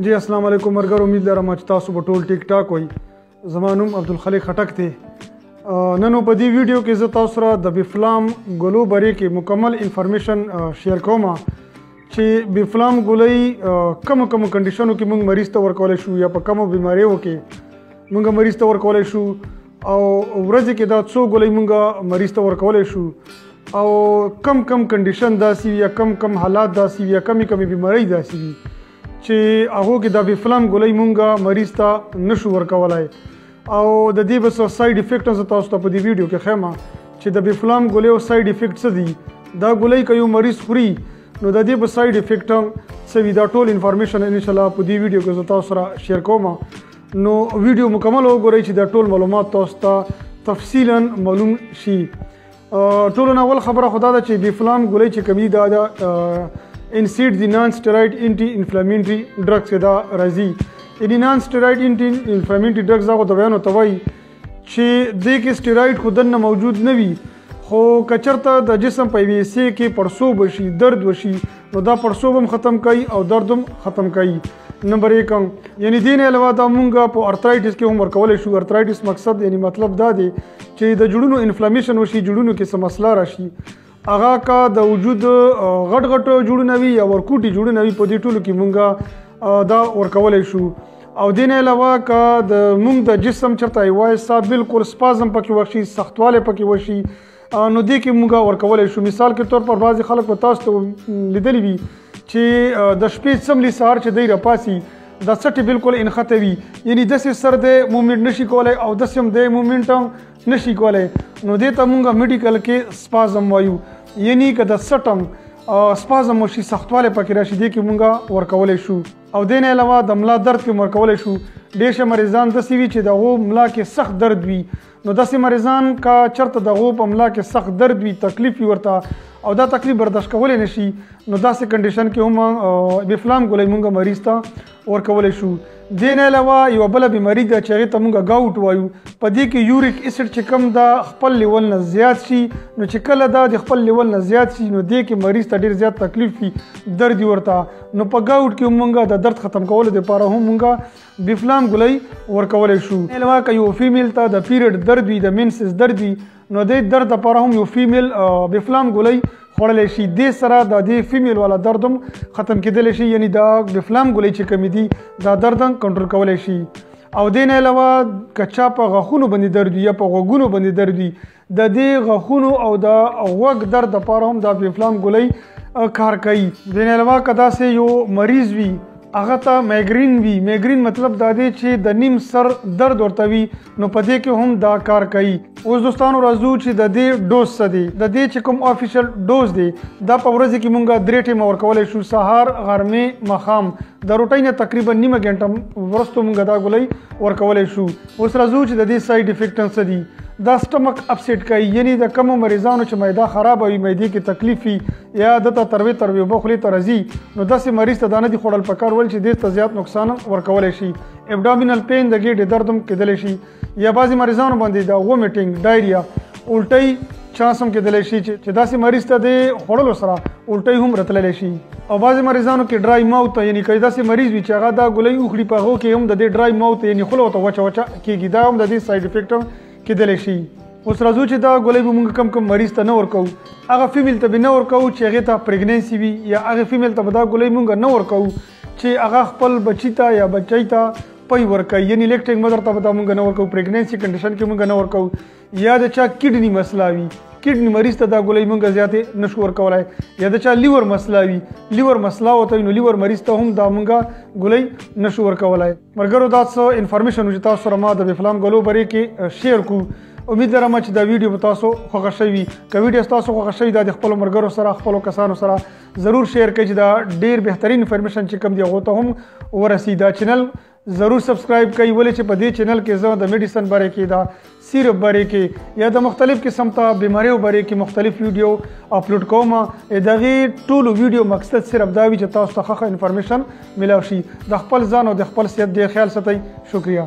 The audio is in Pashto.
جی السلام علیکم مرګر امید لرم چې تاسو په ټول ټیک ټاک وای زما نوم عبدالخالق خټک دی نن په دې ویډیو کې زه تاسو سره د بیفلام ګلو باره کې مکمل انفارمیشن شیر کوم چې بیفلام ګولۍ کم کم کنډیشنو کې موږ مریض ته ورکول شو یا په کمو بیماریو کې موږ مریض ته ورکول شو او ورځې کې دا څو ګولۍ مونږ مریض ته ورکولی شو او کم کم کنډیشن داسې وي یا کم کم حالات داسې وي یا کمې کمې بیمارۍ داسې وي چې هغو کې د بیفلام ګولۍ مونږ مریض ته نشو ورکولای او د دې بس ساید افیکټ زه تاسو ته په دې ویډیو کې ښیم چې د بیفلام ګولۍ او ساید افیکټ څه دي دا ګولۍ که یو مریض خوري نو د دې په ساید افیکټ هم څه وي دا ټول انفارمیشن ان شاء الله په دې ویډیو کې زه تاسو سره شیر کوم نو ویډیو مکمل وګورئ چې دا ټول معلومات تاسو ته تفصیلا معلوم شي ټولو نه اول خبره خدا ده چې بیفلام ګولۍ چې کمی دا دا انسیډ دی نان سټیرایډ انټي انفلامینټری ډرګز دا راځي یعنی نان سټیرایډ انټي انفلامینټری ډرګز هغه دویانو ته وایي چې دې کې سټیراید خو دنه موجود نه وي خو کچرته د جسم په یوې حصې کې پړسوب وشي درد وشي نو دا پړسوب هم ختم کوي او درد هم ختم کوي نمبر 1 یعنی دین علاوه دا مونږه په ارترایټس کې هم ورکول شو ارترایټس مقصد یعنی مطلب دا دی چې د جوړونو انفلامیشن وشي جوړونو کې سم مسله راشي هغه کا د وجود غټ غټ جوړونه وي یا ورکوټي جوړونه وي په دې ټولو کې مونږه دا ورکولای شو او دین علاوه کا د موږ د جسم چرته وای سا بالکل سپازم پکې وشي سختواله پکې وشي نو دې کې موږ ورکول شو مثال کې تور پر بعضي خلک په تاسو ته لیدلی وي چې د شپې سملی سهار چې دی راپاسي د سټي بالکل انخته وي یعنی د سر د موومېنټ نشي کولای او د سم د موومېنټم نشي کولای نو دې ته مونږه میډیکل کې سپازم وایو یعنی که د سټم سپازم وشي سختواله پکې راشي دې کې مونږه ورکولې شو او دین علاوه د ملا درد کې ورکولې شو ډېر شه مریضان د سیوی چې دغه ملا کې سخت درد وي نو د سې مریضان کا چرته دغه په ملا کې سخت درد وي تکلیف ورته او دا تکلیف برداشت کولای نشي نو داسې کنډیشن کې هم بیفلام ګولې مونږه مریض ته ورکولی شو دې نه علاوه یو بل بیماری ده چې هغه ته موږ ګاوټ وایو په دې کې یوریک اسید چې کم دا خپل لیول نه زیات شي نو چې کله دا د خپل لیول نه زیات شي نو دې کې مریض ته ډیر زیات تکلیف وي درد ورته نو په ګاوټ کې موږ د درد ختم کولو لپاره هم موږ بیفلام ګولۍ ورکولی شو علاوه که یو فیمیل ته د پیریډ درد وي د مینسز درد وي نو د درد لپاره هم یو فیمیل بفلام ګولۍ خوړلی شي دې سره د دې فیمیل والا درد هم ختم کېدلی شي یعنی دا د فلام ګولۍ چې کمی دي دا درد هم کنټرول کولی شي او دې نه علاوه که چا په غاښونو باندې درد وي یا په غوږونو باندې درد وي د دې غاښونو او د غوږ درد لپاره هم دا فلام ګولۍ کار کوي دې نه علاوه که داسې یو مریض وي هغه ته میګرین وي میګرین مطلب دا دی چې د نیم سر درد ورته وي نو په دې کې هم دا کار کوي اوس دوستانو راځو چې د دې ډوز څه دی د دې چې کوم افیشل ډوز دی دا په ورځ کې مونږه درې ټیمه ورکولای شو سهار غرمه مخام د روټۍ نه تقریبا نیمه ګنټه ورستو مونږه دا ګولۍ ورکولای شو اوس راځو چې د دې ساید افیکټ څه دی دا سټمک اپسیټ کوي یعنی د کوم مریضانو چې معده خراب وي معده کې تکلیف وي یا د ته تروي تروي بخلی ترزي نو داسې مریض ته دانه دي خوړل پکار ول چې ډیر ته زیات نقصان ورکول شي ابډامینل پین د ګیډې درد هم کېدلی شي یا بعضې مریضانو باندې د وومیټینګ ډایریا الټۍ چانس هم کېدلی شي چې داسې مریض ته د خوړلو سره الټۍ هم راتللی شي او بعضې مریضانو کې ډرای ماوت یعنی که داسې مریض وي چې هغه دا ګولۍ وخوري په هغو کې هم د دې ډرای ماوت یعنی خوله ورته وچه وچه کېږي دا هم د دې سایډ افیکټ هم کېدلی شي اوس راځو چې دا ګولۍ به موږ کم کم مریض ته نه ورکو هغه فیمیل ته به نه ورکو چې هغې ته پریګننسي وي یا هغې فیمیل ته به دا ګولۍ موږ نه ورکو چې هغه خپل بچی ته یا بچی ته پي ورکوي یعنی لیکټینګ مدر ته به موږ نه ورکو پریګننسي کنډیشن کې موږ نه ورکو یا د چا کډنی مسله وي کډنی مریض ته دا ګولۍ موږ زیاتې نشو ورکولای یا د چا لیور مسله وي لیور مسله وته نو لیور مریض ته هم دا موږ ګولۍ نشو ورکولای مرګرو دا څه انفارمیشن چې تاسو سره ما د بفلام ګلو بری کې شیر کو امید لرم چې دا ویډیو به تاسو خوښه شوي که ویډیو تاسو خوښه شوي دا د خپل مرګرو سره خپل کسانو سره ضرور شیر کړئ چې دا ډیر بهترین انفارمیشن چې کوم دی هغه ته هم ورسي دا چینل ضرور سبسکرایب کړئ ولې چې په دې چینل کې زه د میډیسن باره کې دا سیرپ باره کې یا د مختلف قسم ته بیماریو باره کې مختلف ویډیو اپلوډ کوم د غي ټولو ویډیو مقصد صرف دا وی چې تاسو ته ښه انفارمیشن ملاو شي د خپل ځان او د خپل صحت د خیال ساتئ شکریا